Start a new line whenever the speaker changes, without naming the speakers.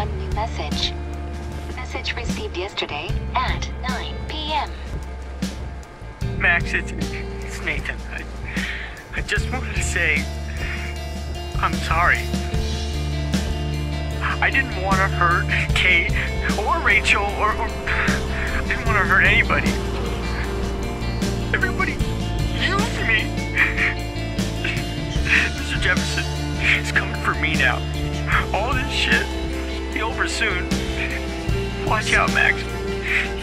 one new message. Message received yesterday at 9 p.m.
Max, it's, it's Nathan. I, I just wanted to say I'm sorry. I didn't want to hurt Kate or Rachel or, or I didn't want to hurt anybody. Everybody used me. Mr. Jefferson is coming for me now. All this shit. Watch out, Max.